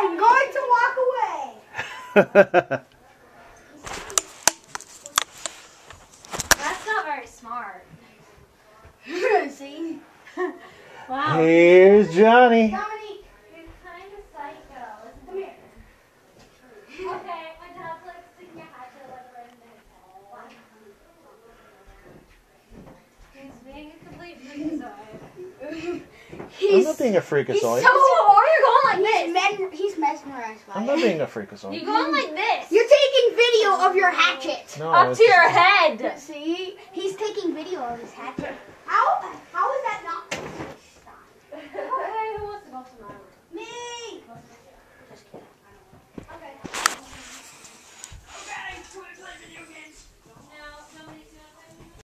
I'm going to walk away. That's not very smart. See? Wow. Here's Johnny. Dominique, You're kind of psycho. come here. Okay, my dad's like sticking a hatchet like right in his head. He's being a complete freakazoid. I'm not being a He's so I'm not being a freakazoid. You're going like this? You're taking video of your hatchet. No, Up to your head. See, he's taking video of his hatchet. How? How is that not? hey, who wants to go to my room? Me. Just kidding. Okay. Okay, quit playing video games. No, somebody.